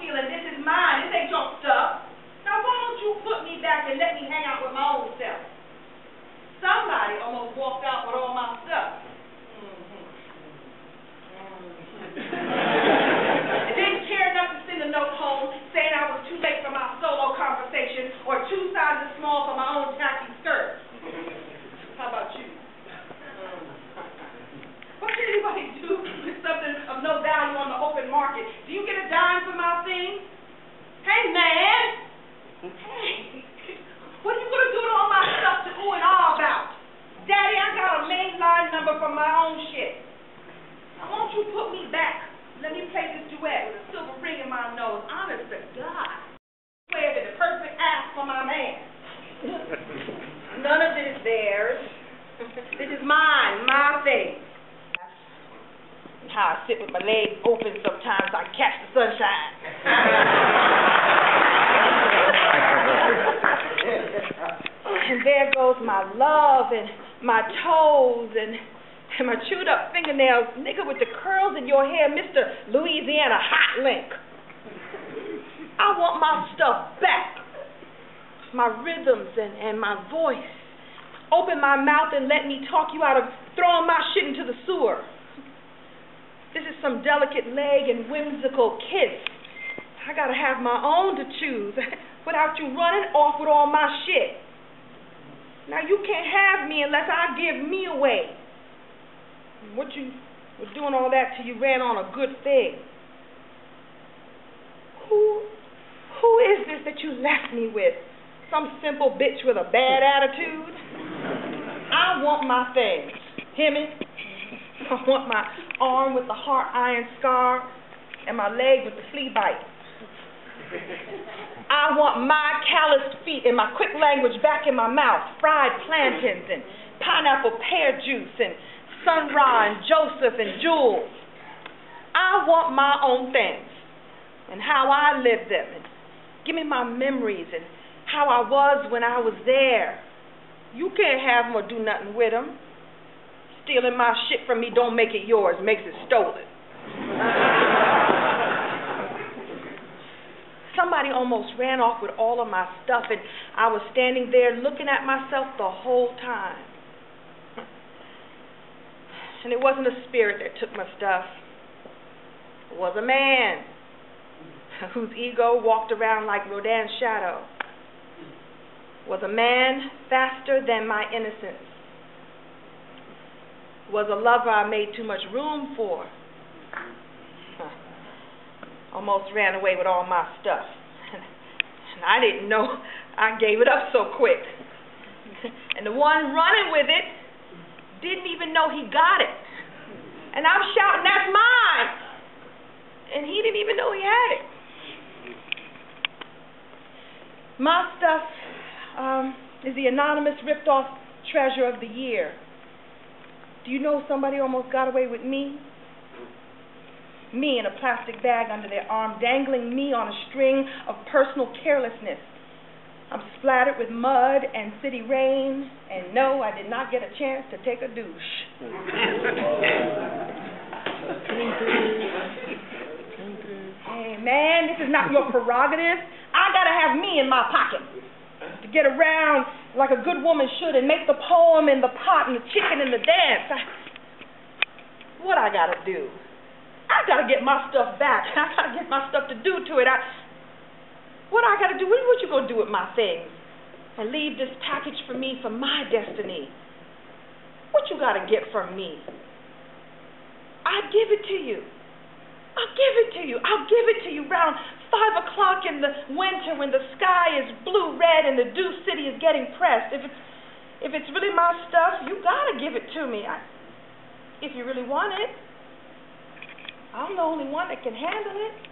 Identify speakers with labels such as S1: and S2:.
S1: stealing. This is mine. This ain't your stuff. Now, why don't you put me back and let me hang out with my own self? Somebody almost walked out with all my stuff. Mm-hmm. Didn't care enough to send a note home saying I was too late for my solo conversation or too sizes small for my own time. How I sit with my legs open sometimes I catch the sunshine. and there goes my love and my toes and, and my chewed up fingernails, nigga with the curls in your hair, Mr. Louisiana Hot Link. I want my stuff back. My rhythms and, and my voice. Open my mouth and let me talk you out of throwing my shit into the sewer. Some delicate leg and whimsical kiss. I gotta have my own to choose without you running off with all my shit. Now you can't have me unless I give me away. What you was doing all that till you ran on a good thing. Who who is this that you left me with? Some simple bitch with a bad attitude? I want my things. Hear me? I want my arm with the heart iron scar and my leg with the flea bite. I want my calloused feet and my quick language back in my mouth, fried plantains and pineapple pear juice and Sun Ra and Joseph and Jules. I want my own things and how I lived them and give me my memories and how I was when I was there. You can't have them or do nothing with them. Stealing my shit from me don't make it yours, makes it stolen. Somebody almost ran off with all of my stuff, and I was standing there looking at myself the whole time. And it wasn't a spirit that took my stuff, it was a man whose ego walked around like Rodan's shadow. Was a man faster than my innocence. Was a lover I made too much room for almost ran away with all my stuff. And I didn't know I gave it up so quick. And the one running with it didn't even know he got it. And I'm shouting, that's mine! And he didn't even know he had it. My stuff um, is the anonymous ripped off treasure of the year. Do you know somebody almost got away with me? me in a plastic bag under their arm, dangling me on a string of personal carelessness. I'm splattered with mud and city rain, and no, I did not get a chance to take a douche. hey, man, this is not your prerogative. I gotta have me in my pocket to get around like a good woman should and make the poem in the pot and the chicken in the dance. I, what I gotta do? I gotta get my stuff back. I gotta get my stuff to do to it. I, what I gotta do? What, what you gonna do with my things? And leave this package for me for my destiny. What you gotta get from me? I give it to you. I'll give it to you. I'll give it to you round five o'clock in the winter when the sky is blue red and the dew city is getting pressed. If it's if it's really my stuff, you gotta give it to me. I, if you really want it. I'm the only one that can handle it.